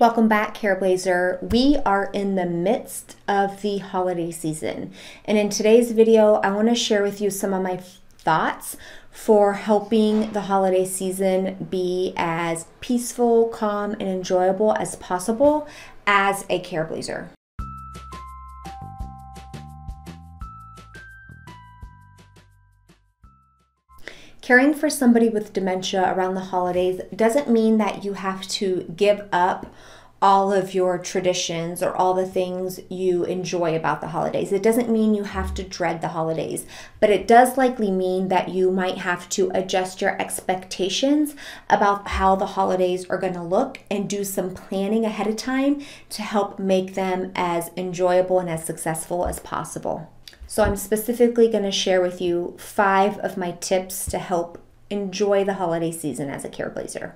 Welcome back, Careblazer. We are in the midst of the holiday season. And in today's video, I want to share with you some of my thoughts for helping the holiday season be as peaceful, calm, and enjoyable as possible as a Careblazer. Caring for somebody with dementia around the holidays doesn't mean that you have to give up all of your traditions or all the things you enjoy about the holidays. It doesn't mean you have to dread the holidays, but it does likely mean that you might have to adjust your expectations about how the holidays are going to look and do some planning ahead of time to help make them as enjoyable and as successful as possible. So, I'm specifically going to share with you five of my tips to help enjoy the holiday season as a Careblazer.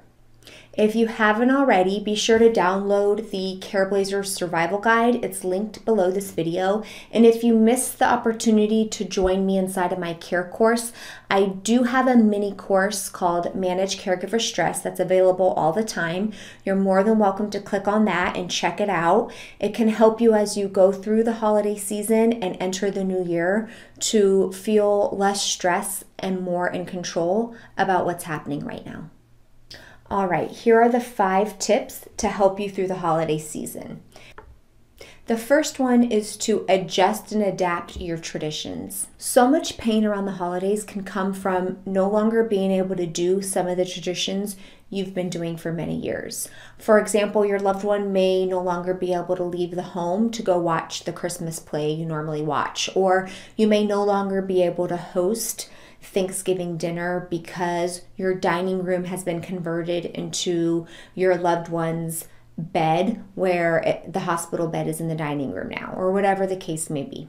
If you haven't already, be sure to download the Careblazer Survival Guide. It's linked below this video. And if you missed the opportunity to join me inside of my care course, I do have a mini course called Manage Caregiver Stress that's available all the time. You're more than welcome to click on that and check it out. It can help you as you go through the holiday season and enter the new year to feel less stress and more in control about what's happening right now. All right, here are the five tips to help you through the holiday season. The first one is to adjust and adapt your traditions. So much pain around the holidays can come from no longer being able to do some of the traditions you've been doing for many years. For example, your loved one may no longer be able to leave the home to go watch the Christmas play you normally watch, or you may no longer be able to host Thanksgiving dinner because your dining room has been converted into your loved one's bed, where it, the hospital bed is in the dining room now, or whatever the case may be.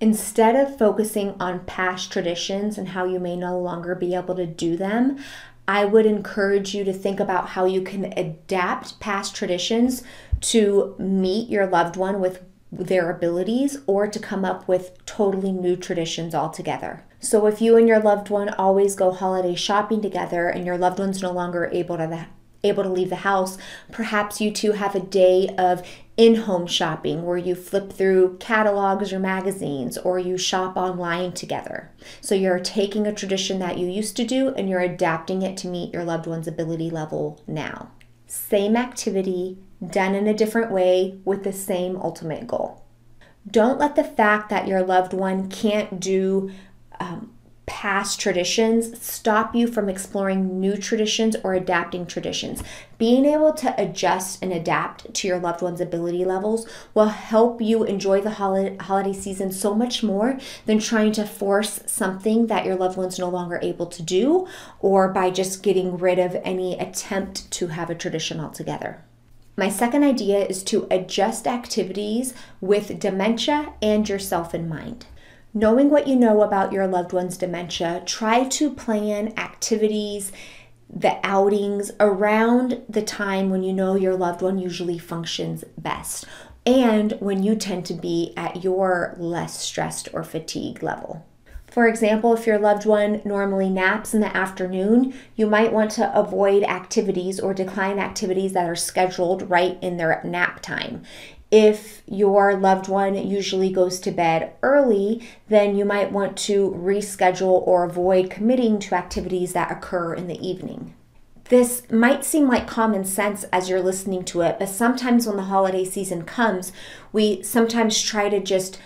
Instead of focusing on past traditions and how you may no longer be able to do them, I would encourage you to think about how you can adapt past traditions to meet your loved one with their abilities or to come up with totally new traditions altogether. So if you and your loved one always go holiday shopping together and your loved one's no longer able to able to leave the house, perhaps you two have a day of in-home shopping where you flip through catalogs or magazines or you shop online together. So you're taking a tradition that you used to do and you're adapting it to meet your loved one's ability level now. Same activity, done in a different way with the same ultimate goal. Don't let the fact that your loved one can't do um, past traditions stop you from exploring new traditions or adapting traditions. Being able to adjust and adapt to your loved one's ability levels will help you enjoy the holiday season so much more than trying to force something that your loved one's no longer able to do or by just getting rid of any attempt to have a tradition altogether. My second idea is to adjust activities with dementia and yourself in mind. Knowing what you know about your loved one's dementia, try to plan activities, the outings around the time when you know your loved one usually functions best and when you tend to be at your less stressed or fatigue level. For example, if your loved one normally naps in the afternoon, you might want to avoid activities or decline activities that are scheduled right in their nap time. If your loved one usually goes to bed early, then you might want to reschedule or avoid committing to activities that occur in the evening. This might seem like common sense as you're listening to it, but sometimes when the holiday season comes, we sometimes try to just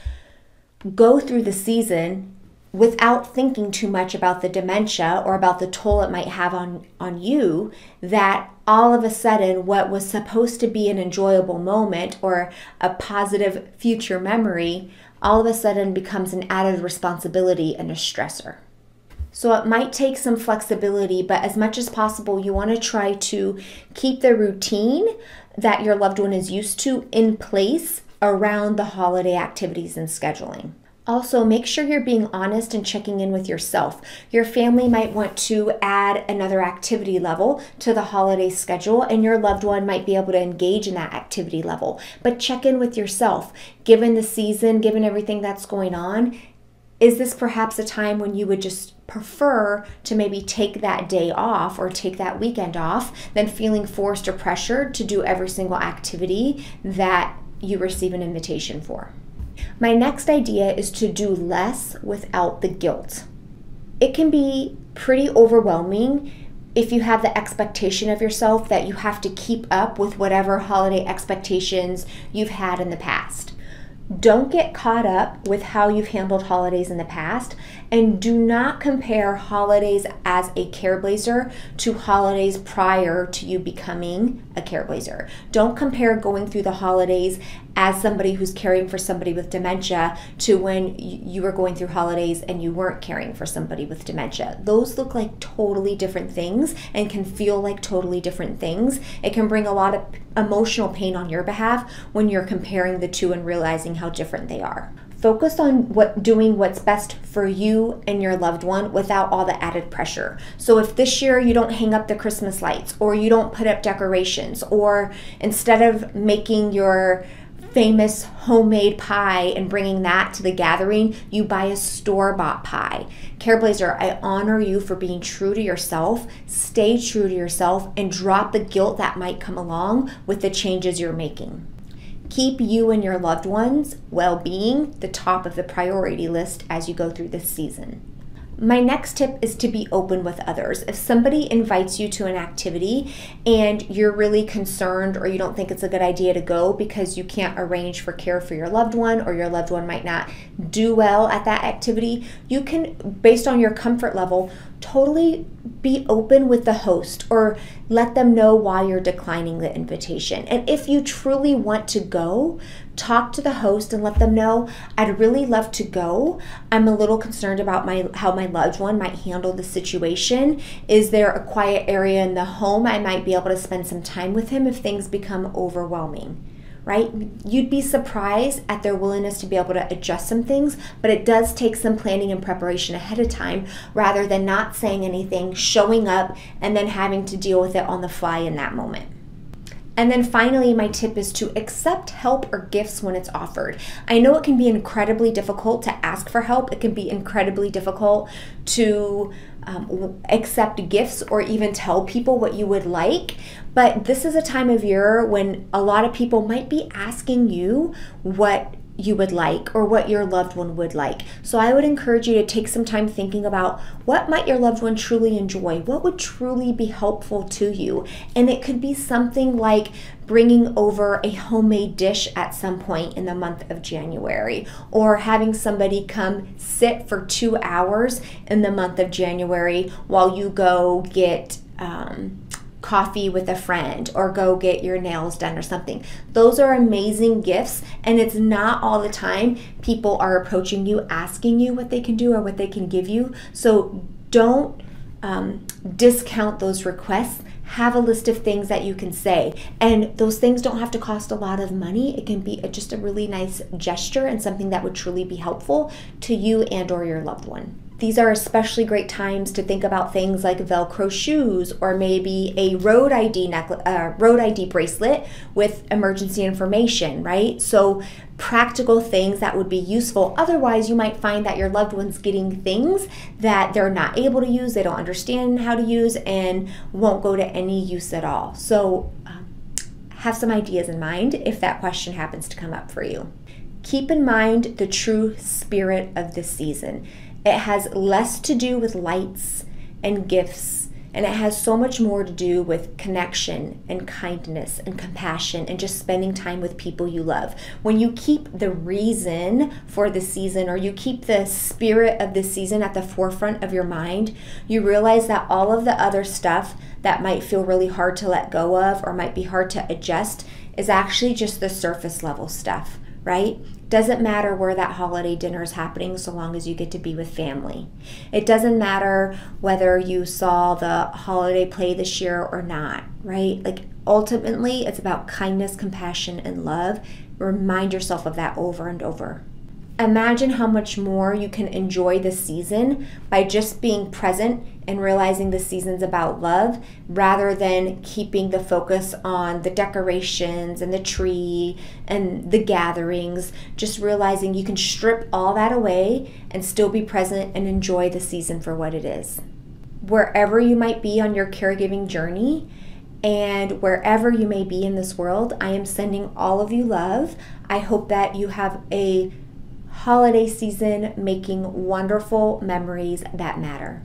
go through the season without thinking too much about the dementia or about the toll it might have on, on you, that all of a sudden what was supposed to be an enjoyable moment or a positive future memory all of a sudden becomes an added responsibility and a stressor. So it might take some flexibility, but as much as possible, you want to try to keep the routine that your loved one is used to in place around the holiday activities and scheduling. Also, make sure you're being honest and checking in with yourself. Your family might want to add another activity level to the holiday schedule, and your loved one might be able to engage in that activity level. But check in with yourself. Given the season, given everything that's going on, Is this perhaps a time when you would just prefer to maybe take that day off or take that weekend off than feeling forced or pressured to do every single activity that you receive an invitation for? My next idea is to do less without the guilt. It can be pretty overwhelming if you have the expectation of yourself that you have to keep up with whatever holiday expectations you've had in the past. Don't get caught up with how you've handled holidays in the past and do not compare holidays as a Careblazer to holidays prior to you becoming a Careblazer. Don't compare going through the holidays as somebody who's caring for somebody with dementia to when you were going through holidays and you weren't caring for somebody with dementia. Those look like totally different things and can feel like totally different things. It can bring a lot of emotional pain on your behalf when you're comparing the two and realizing how different they are focus on what doing what's best for you and your loved one without all the added pressure. So if this year you don't hang up the Christmas lights or you don't put up decorations or instead of making your famous homemade pie and bringing that to the gathering, you buy a store bought pie. Careblazer, I honor you for being true to yourself. Stay true to yourself and drop the guilt that might come along with the changes you're making. Keep you and your loved ones' well being the top of the priority list as you go through this season. My next tip is to be open with others. If somebody invites you to an activity and you're really concerned or you don't think it's a good idea to go because you can't arrange for care for your loved one or your loved one might not do well at that activity, you can, based on your comfort level, totally be open with the host or let them know why you're declining the invitation. And if you truly want to go, talk to the host and let them know I'd really love to go. I'm a little concerned about my how my loved one might handle the situation. Is there a quiet area in the home I might be able to spend some time with him if things become overwhelming? right? You'd be surprised at their willingness to be able to adjust some things, but it does take some planning and preparation ahead of time rather than not saying anything, showing up, and then having to deal with it on the fly in that moment. And then finally, my tip is to accept help or gifts when it's offered. I know it can be incredibly difficult to ask for help, it can be incredibly difficult to um, accept gifts or even tell people what you would like. But this is a time of year when a lot of people might be asking you what you would like or what your loved one would like. So I would encourage you to take some time thinking about what might your loved one truly enjoy? What would truly be helpful to you? And it could be something like bringing over a homemade dish at some point in the month of January or having somebody come sit for 2 hours in the month of January while you go get um, coffee with a friend or go get your nails done or something. Those are amazing gifts, and it's not all the time people are approaching you asking you what they can do or what they can give you. So don't um, discount those requests. Have a list of things that you can say, and those things don't have to cost a lot of money. It can be just a really nice gesture and something that would truly be helpful to you and or your loved one. These are especially great times to think about things like Velcro shoes or maybe a road ID necklace, uh, road ID bracelet with emergency information, right? So practical things that would be useful. Otherwise, you might find that your loved one's getting things that they're not able to use, they don't understand how to use, and won't go to any use at all. So, um, have some ideas in mind if that question happens to come up for you. Keep in mind the true spirit of the season. It has less to do with lights and gifts, and it has so much more to do with connection and kindness and compassion and just spending time with people you love. When you keep the reason for the season or you keep the spirit of the season at the forefront of your mind, you realize that all of the other stuff that might feel really hard to let go of or might be hard to adjust is actually just the surface level stuff right? Doesn't matter where that holiday dinner is happening so long as you get to be with family. It doesn't matter whether you saw the holiday play this year or not, right? Like ultimately, it's about kindness, compassion, and love. Remind yourself of that over and over. Imagine how much more you can enjoy the season by just being present and realizing the season's about love rather than keeping the focus on the decorations and the tree and the gatherings. Just realizing you can strip all that away and still be present and enjoy the season for what it is. Wherever you might be on your caregiving journey, and wherever you may be in this world, I am sending all of you love. I hope that you have a holiday season making wonderful memories that matter.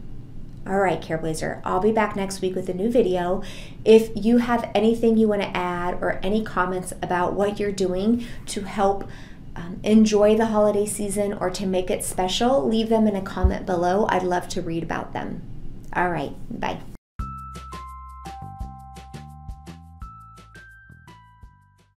All right, Careblazer, I'll be back next week with a new video. If you have anything you want to add or any comments about what you're doing to help um, enjoy the holiday season or to make it special, leave them in a comment below. I'd love to read about them. All right, bye.